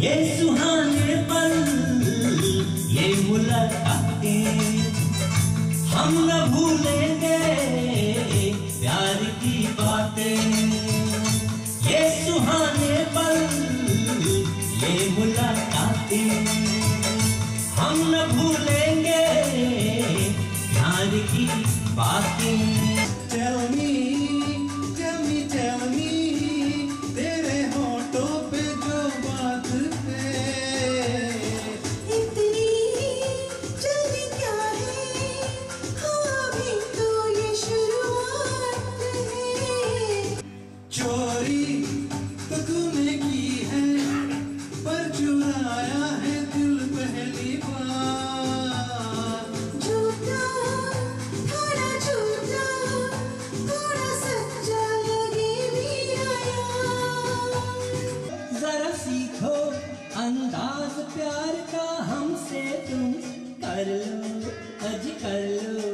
ये सुहाने पल ये मुलाकातें हम न भूलेंगे प्यार की बातें कर लो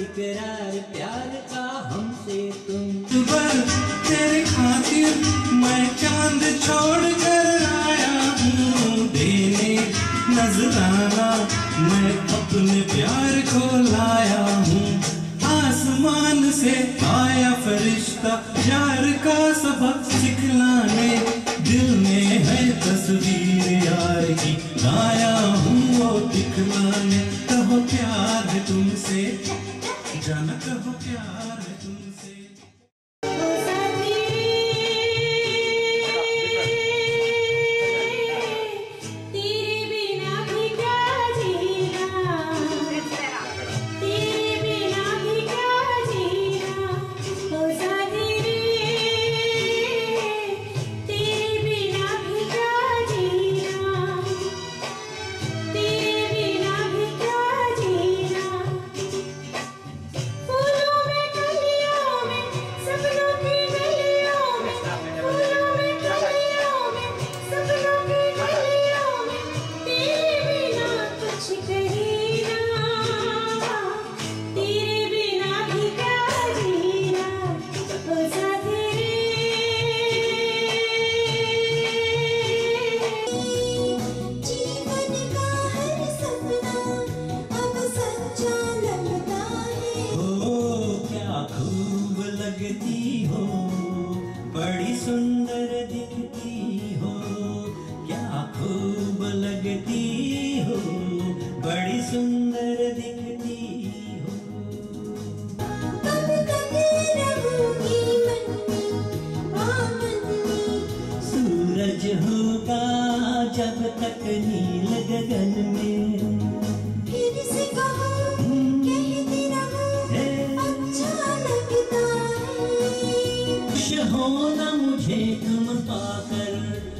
इकरार प्यार का हमसे तुम। पर तेरे खातिर मैं चाँद छोड़ कर आया हूँ। देने नजराना मैं अपने प्यार को लाया हूँ। आसमान से आया फरिश्ता, प्यार का सबक सिखलाने। दिल में है तस्वीर यार की, लाया हूँ वो दिखलाने। आज तुमसे। जाना कहो प्यार। लगती हो बड़ी सुंदर दिखती हो क्या खूब लगती हो बड़ी सुंदर दिखती हो। कब तक रहूँगी मन में आमन में सूरज होगा जब तक नील गगन में।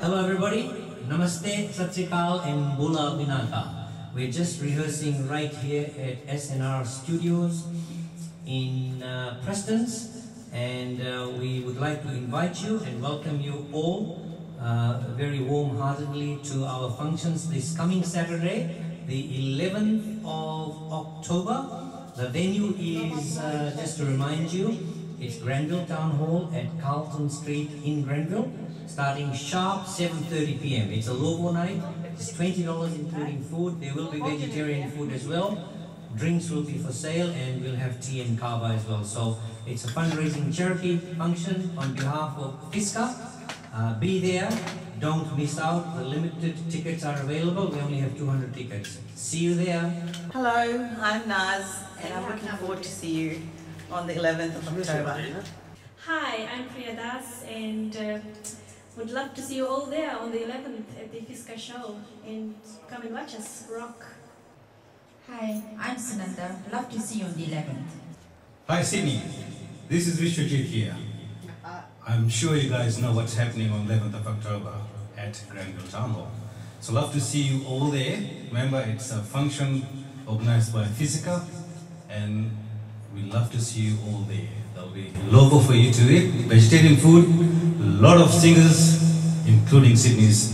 Hello, everybody. Namaste, Sat Sri Akal, and Bula Vinaka. We're just rehearsing right here at SNR Studios in uh, Preston's, and uh, we would like to invite you and welcome you all uh, very warm-heartedly to our functions this coming Saturday, the 11th of October. The venue is, uh, just to remind you, it's Granville Town Hall at Carlton Street in Granville, starting sharp 7.30 p.m. It's a lovo night. It's $20 including food. There will be vegetarian food as well. Drinks will be for sale and we'll have tea and kava as well. So it's a fundraising charity function on behalf of FISCAA. Uh, be there. Don't miss out. The limited tickets are available. We only have 200 tickets. See you there. Hello, I'm Naz, and I'm looking forward to see you on the 11th of October. Hi, I'm Priya Das and uh, would love to see you all there on the 11th at the FISCAA show and come and watch us rock. Hi, I'm Sunanda. Love to see you on the 11th. Hi Sydney, this is Vishwajit here. I'm sure you guys know what's happening on 11th of October at Granville Town Hall. So love to see you all there. Remember, it's a function organized by FISCAA and we love to see you all there. There'll be lovo for you to eat, eh? vegetarian food, a lot of singers, including Sydney's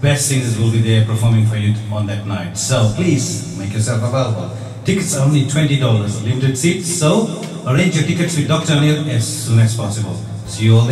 best singers will be there performing for you on that night. So please make yourself available. Tickets are only $20, limited seats, so arrange your tickets with Dr. Anil as soon as possible. 使用